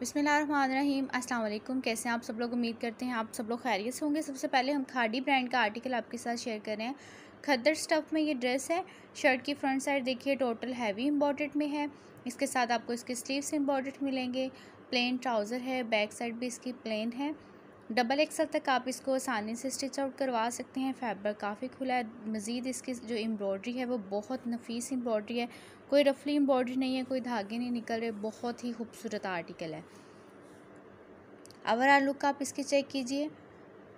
बिसमीम अस्सलाम वालेकुम कैसे हैं आप सब लोग? उम्मीद करते हैं आप सब लोग खैरियत से होंगे। सबसे पहले हम खाड़ी ब्रांड का आर्टिकल आपके साथ शेयर कर रहे हैं। खद्दर स्टफ़ में ये ड्रेस है। शर्ट की फ्रंट साइड देखिए, टोटल हैवी इंबॉर्डेड में है। इसके साथ आपको इसके स्लीव्स इंबॉर्डेड मिलेंगे। प्लेन ट्राउज़र है, बैक साइड भी इसकी प्लेन है। डबल एक्सल तक आप इसको आसानी से स्टिच आउट करवा सकते हैं। फैब्रिक काफ़ी खुला है, मज़ीद इसकी जो एम्ब्रॉयडरी है वो बहुत नफीस एम्ब्रॉयडरी है। कोई रफली एम्ब्रॉयडरी नहीं है, कोई धागे नहीं निकल रहे, बहुत ही खूबसूरत आर्टिकल है। ओवरऑल लुक आप इसकी चेक कीजिए।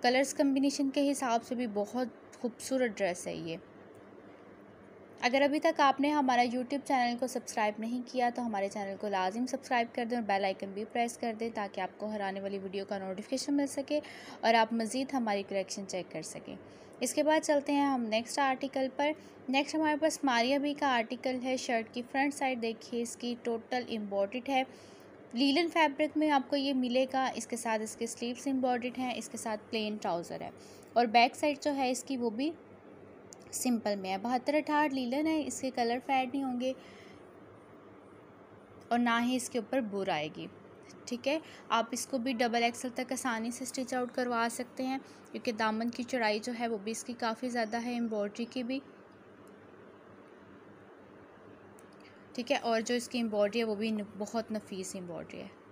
कलर्स कम्बिनेशन के हिसाब से भी बहुत खूबसूरत ड्रेस है ये। अगर अभी तक आपने हमारा यूट्यूब चैनल को सब्सक्राइब नहीं किया तो हमारे चैनल को लाजिम सब्सक्राइब कर दें और बेल आइकन भी प्रेस कर दें ताकि आपको हर आने वाली वीडियो का नोटिफिकेशन मिल सके और आप मज़ीद हमारी कलेक्शन चेक कर सकें। इसके बाद चलते हैं हम नेक्स्ट आर्टिकल पर। नेक्स्ट हमारे पास मारिया बी का आर्टिकल है, शर्ट की फ्रंट साइड देखिए, इसकी टोटल एम्बॉडिड है। लीलन फैब्रिक में आपको ये मिलेगा, इसके साथ इसके स्लीव्स एम्बॉडिड हैं, इसके साथ प्लेन ट्राउज़र है और बैक साइड जो है इसकी वो भी सिंपल में है। बहत्तर अठाठ लीलन है, इसके कलर फेड नहीं होंगे और ना ही इसके ऊपर बुर आएगी, ठीक है? आप इसको भी डबल एक्सल तक आसानी से स्टिच आउट करवा सकते हैं, क्योंकि दामन की चौड़ाई जो है वो भी इसकी काफ़ी ज़्यादा है एम्ब्रॉयड्री की भी, ठीक है? और जो इसकी एम्ब्रॉयड्री है, वो भी बहुत नफीस एम्ब्रॉयड्री है।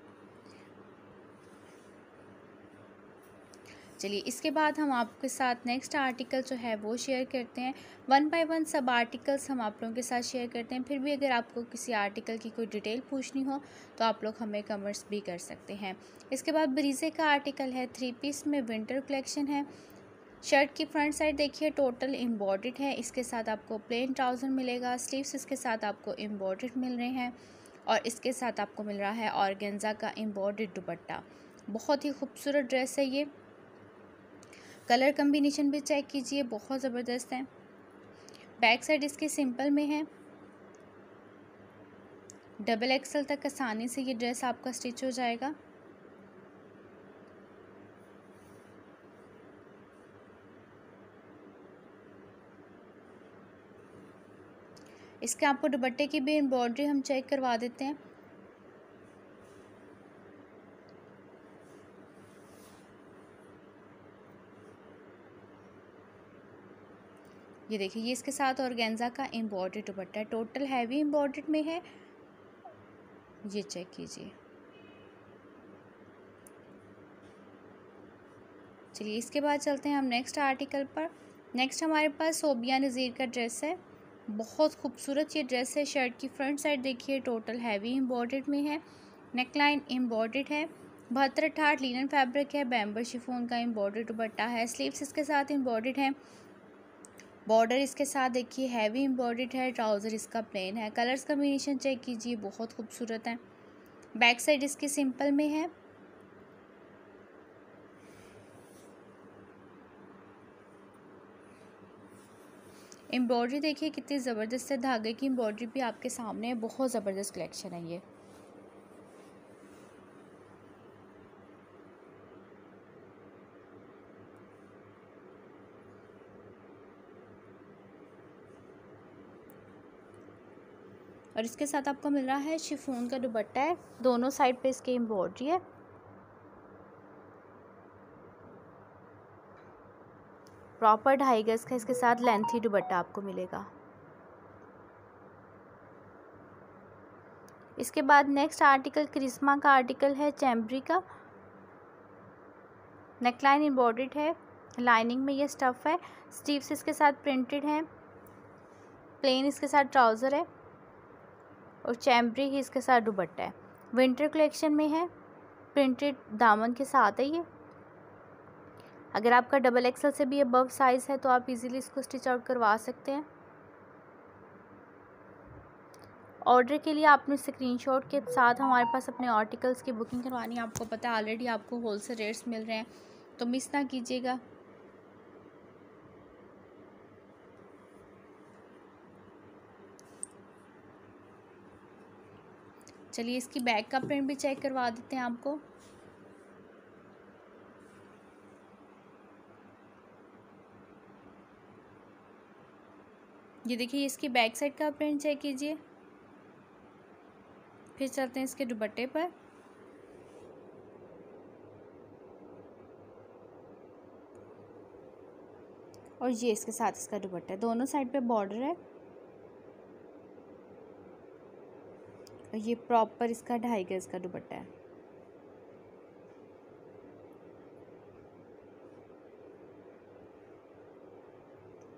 चलिए, इसके बाद हम आपके साथ नेक्स्ट आर्टिकल जो है वो शेयर करते हैं। वन बाय वन सब आर्टिकल्स हम आप लोगों के साथ शेयर करते हैं। फिर भी अगर आपको किसी आर्टिकल की कोई डिटेल पूछनी हो तो आप लोग हमें कमेंट्स भी कर सकते हैं। इसके बाद ब्रीज़े का आर्टिकल है थ्री पीस में विंटर कलेक्शन है। शर्ट की फ्रंट साइड देखिए टोटल एम्बॉर्डेड है। इसके साथ आपको प्लेन ट्राउज़र मिलेगा। स्लीव्स इसके साथ आपको एम्बॉर्डेड मिल रहे हैं। और इसके साथ आपको मिल रहा है ऑर्गेन्जा का एम्बॉर्डेड दुपट्टा। बहुत ही खूबसूरत ड्रेस है ये। कलर कम्बिनेशन भी चेक कीजिए, बहुत ज़बरदस्त है। बैक साइड इसके सिंपल में है। डबल एक्सल तक आसानी से ये ड्रेस आपका स्टिच हो जाएगा। इसके आपको दुपट्टे की भी एम्ब्रॉयड्री हम चेक करवा देते हैं। ये देखिए, ये इसके साथ ऑर्गेन्जा का एम्ब्रॉयडरी दुपट्टा है। टोटल हैवी एम्ब्रॉयडर्ड में है। ये चेक कीजिए। चलिए, इसके बाद चलते हैं हम नेक्स्ट आर्टिकल पर। नेक्स्ट हमारे पास सोबिया नज़ीर का ड्रेस है। बहुत खूबसूरत ये ड्रेस है। शर्ट की फ्रंट साइड देखिए, टोटल हैवी एम्ब्रॉयडर्ड में है। नेकलाइन एम्ब्रॉयडर्ड है। बहत्तर अठाठ लीनन फैब्रिक है। बैम्बर शिफोन का एम्ब्रॉयडर्ड दुपट्टा है। स्लीव्स इसके साथ एम्ब्रॉयडर्ड है। बॉर्डर इसके साथ देखिए हैवी एम्ब्रॉयड है ट्राउज़र इसका प्लेन है। कलर्स कम्बिनेशन चेक कीजिए, बहुत खूबसूरत है। बैक साइड इसकी सिंपल में है। एम्ब्रॉयडरी देखिए, कितनी ज़बरदस्त है। धागे की एम्ब्रॉयडरी भी आपके सामने है, बहुत ज़बरदस्त कलेक्शन है ये। और इसके साथ आपको मिल रहा है शिफोन का दुपट्टा है। दोनों साइड पे इसकी एम्ब्रॉयडरी है। प्रॉपर ढाई गज का इसके साथ लेंथी दुपट्टा आपको मिलेगा। इसके बाद नेक्स्ट आर्टिकल क्रिस्मा का आर्टिकल है चैम्बरी का। नेकलाइन एम्ब्रॉयड है। लाइनिंग में ये स्टफ़ है। स्टीव्स इसके साथ प्रिंटेड है। प्लेन इसके साथ ट्राउज़र है। और चैम्बरी ही इसके साथ दुपट्टा है। विंटर कलेक्शन में है, प्रिंटेड दामन के साथ है ये। अगर आपका डबल एक्सल से भी अबव साइज़ है तो आप इजीली इसको स्टिच आउट करवा सकते हैं। ऑर्डर के लिए आपने स्क्रीनशॉट के साथ हमारे पास अपने आर्टिकल्स की बुकिंग करवानी है। आपको पता है ऑलरेडी आपको होलसेल रेट्स मिल रहे हैं तो मिस ना कीजिएगा। चलिए इसकी बैक का प्रिंट भी चेक करवा देते हैं आपको। ये देखिए, इसकी बैक साइड का प्रिंट चेक कीजिए। फिर चलते हैं इसके दुपट्टे पर। और ये इसके साथ इसका दुबट्टा दोनों साइड पे बॉर्डर है। ये प्रॉपर इसका ढाई गज का दुपट्टा है।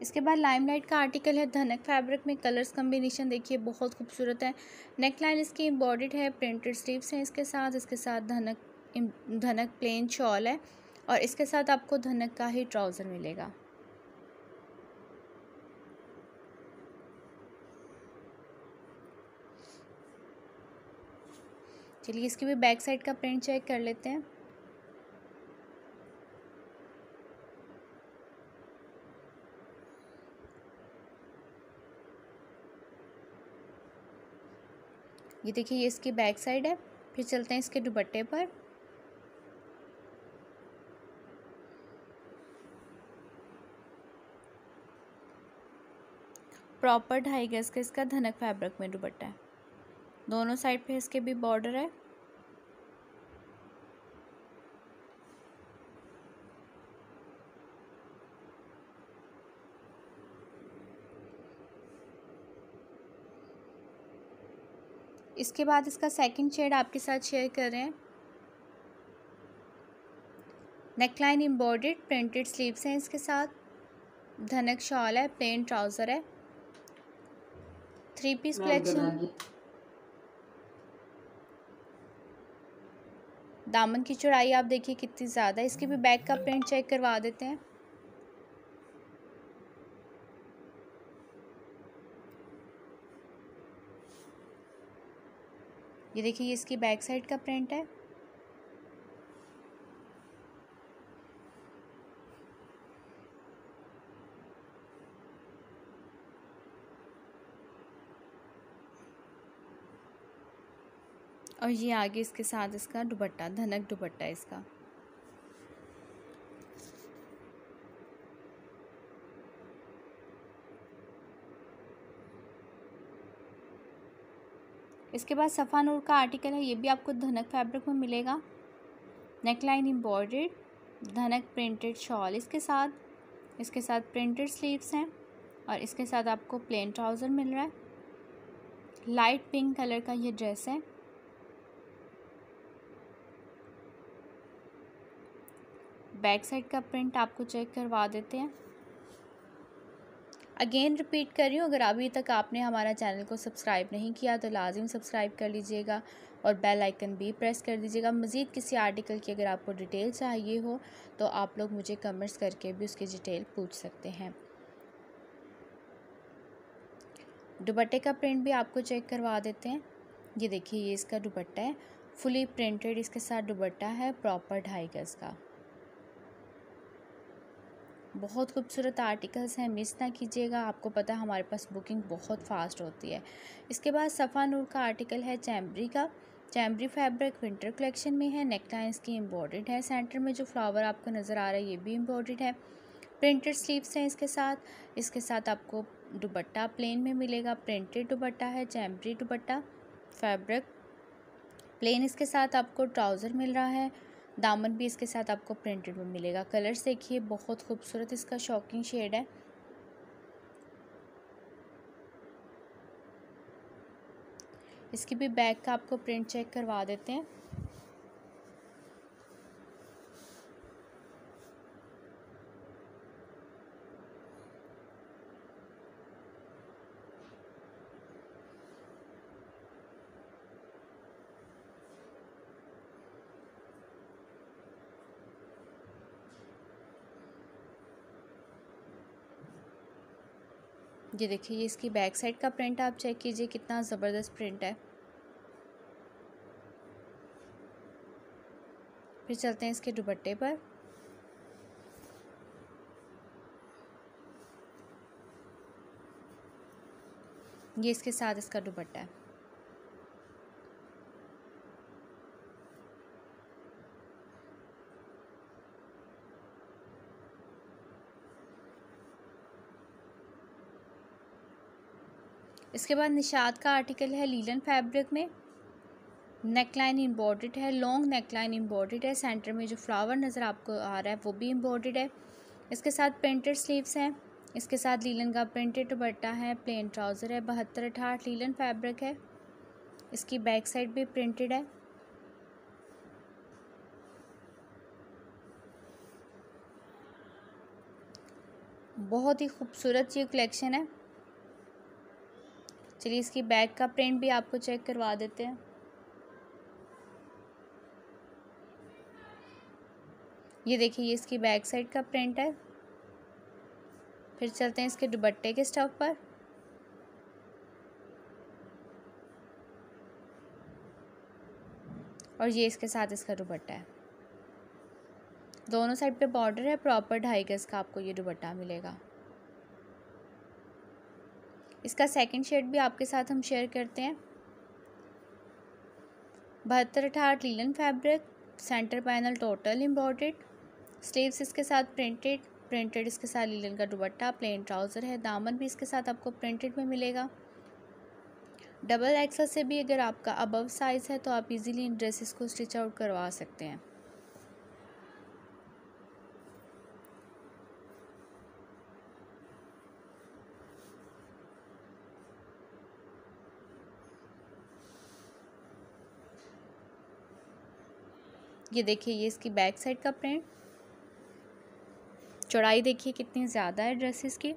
इसके बाद लाइमलाइट का आर्टिकल है, धनक फैब्रिक में कलर्स कम्बिनेशन देखिए, बहुत खूबसूरत है। नेक लाइन इसकी एम्बॉर्डेड है प्रिंटेड स्लीव्स हैं इसके साथ इसके साथ धनक धनक प्लेन शॉल है और इसके साथ आपको धनक का ही ट्राउज़र मिलेगा। चलिए इसकी भी बैक साइड का प्रिंट चेक कर लेते हैं। ये देखिए ये इसकी बैक साइड है, फिर चलते हैं इसके दुपट्टे पर। प्रॉपर ढाई गज का इसका धनक फैब्रिक में दुपट्टा है। दोनों साइड पे इसके भी बॉर्डर है। इसके बाद इसका सेकंड शेड आपके साथ शेयर कर रहे हैं। नेकलाइन एम्बॉर्डेड प्रिंटेड स्लीव्स हैं इसके साथ। धनक शॉल है प्लेन ट्राउज़र है। थ्री पीस कलेक्शन दामन की चौड़ाई आप देखिए कितनी ज़्यादा है। इसकी भी बैक का प्रिंट चेक करवा देते हैं। ये देखिए इसकी बैक साइड का प्रिंट है। और ये आगे इसके साथ इसका दुपट्टा, धनक दुपट्टा इसका। इसके बाद सफ़ा नूर का आर्टिकल है, ये भी आपको धनक फैब्रिक में मिलेगा। Neckline embroidered Dhanak printed shawl इसके साथ। इसके साथ प्रिंटेड स्लीव्स हैं और इसके साथ आपको प्लेन ट्राउज़र मिल रहा है। लाइट पिंक कलर का ये ड्रेस है। बैक साइड का प्रिंट आपको चेक करवा देते हैं। अगेन रिपीट कर रही हूँ, अगर अभी तक आपने हमारा चैनल को सब्सक्राइब नहीं किया तो लाजिम सब्सक्राइब कर लीजिएगा और बेल आइकन भी प्रेस कर दीजिएगा। मज़ीद किसी आर्टिकल की अगर आपको डिटेल चाहिए हो तो आप लोग मुझे कमेंट्स करके भी उसकी डिटेल पूछ सकते हैं। दुपट्टे का प्रिंट भी आपको चेक करवा देते हैं। ये देखिए, ये इसका दुपट्टा है फुली प्रिंटेड इसके साथ दुपट्टा है प्रॉपर ढाई गज़ का। बहुत खूबसूरत आर्टिकल्स हैं मिस ना कीजिएगा, आपको पता है हमारे पास बुकिंग बहुत फास्ट होती है। इसके बाद सफ़ा नूर का आर्टिकल है चैम्बरी का। चैम्बरी फैब्रिक विंटर कलेक्शन में है नेक लाइन्स की एम्बॉर्डेड है सेंटर में जो फ्लावर आपको नज़र आ रहा है, ये भी एम्बॉर्डेड है। प्रिंटेड स्लीव्स हैं इसके साथ इसके साथ आपको दुपट्टा प्लेन में मिलेगा प्रिंटेड दुपट्टा है चैम्बरी दुपट्टा फैब्रिक प्लेन इसके साथ आपको ट्राउज़र मिल रहा है। दामन भी इसके साथ आपको प्रिंटेड में मिलेगा। कलर्स देखिए, बहुत खूबसूरत इसका शॉकिंग शेड है। इसकी भी बैक का आपको प्रिंट चेक करवा देते हैं। ये देखिए, ये इसकी बैक साइड का प्रिंट आप चेक कीजिए, कितना ज़बरदस्त प्रिंट है। फिर चलते हैं इसके दुबट्टे पर। ये इसके साथ इसका दुबट्टा है। इसके बाद निशात का आर्टिकल है लीलन फैब्रिक में। नेकलाइन एम्बॉर्डेड है, लॉन्ग नेकलाइन एम्बॉर्डेड है, सेंटर में जो फ्लावर नज़र आपको आ रहा है वो भी एम्बॉर्डेड है। इसके साथ प्रिंटेड स्लीव्स हैं, इसके साथ लीलन का प्रिंटेड दुपट्टा है, प्लेन ट्राउज़र है, बहत्तर अठाठ लीलन फैब्रिक है। इसकी बैक साइड भी प्रिंटेड है। बहुत ही खूबसूरत ये कलेक्शन है। चलिए इसकी बैक का प्रिंट भी आपको चेक करवा देते हैं। ये देखिए, ये इसकी बैक साइड का प्रिंट है। फिर चलते हैं इसके दुबट्टे के स्टफ़ पर। और ये इसके साथ इसका दुबट्टा है। दोनों साइड पे बॉर्डर है, प्रॉपर ढाई गज का आपको ये दुबट्टा मिलेगा। इसका सेकंड शेड भी आपके साथ हम शेयर करते हैं। बहत्तर अठाठ linen fabric centre panel total embroidered sleeves इसके साथ प्रिंटेड प्रिंटेड इसके साथ लीलन का दुपट्टा प्लेन ट्राउज़र है, दामन भी इसके साथ आपको प्रिंटेड में मिलेगा। डबल एक्सल से भी अगर आपका अबव साइज़ है तो आप इजीली इन ड्रेसेस को स्टिच आउट करवा सकते हैं। ये देखिए, ये इसकी बैक साइड का प्रिंट। चौड़ाई देखिए कितनी ज़्यादा है ड्रेसेस की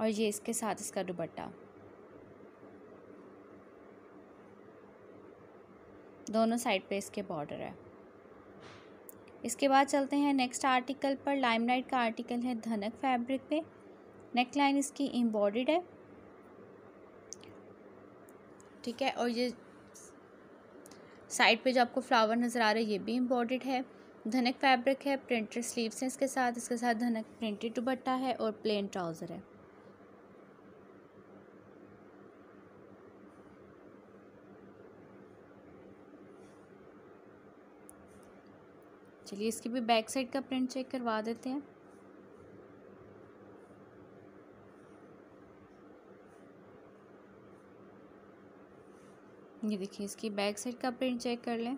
और ये इसके साथ इसका दुपट्टा। दोनों साइड पे इसके बॉर्डर है। इसके बाद चलते हैं नेक्स्ट आर्टिकल पर। लाइमलाइट का आर्टिकल है धनक फैब्रिक पे। नेक लाइन इसकी एम्बॉर्डेड है। ठीक है? और ये साइड पे जो आपको फ्लावर नज़र आ रहा है, ये भी इम्बॉर्डेड है। धनक फैब्रिक है प्रिंटेड स्लीव्स हैं इसके साथ। इसके साथ धनक प्रिंटेड दुपट्टा है और प्लेन ट्राउज़र है। चलिए इसकी भी बैक साइड का प्रिंट चेक करवा देते हैं। ये देखिए, इसकी बैक साइड का प्रिंट चेक कर लें।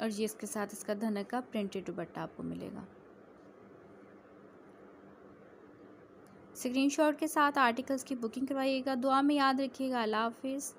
और ये इसके साथ इसका धनक का प्रिंटेड दुपट्टा आपको मिलेगा। स्क्रीनशॉट के साथ आर्टिकल्स की बुकिंग करवाइएगा। दुआ में याद रखिएगा। अल्लाह हाफिज़।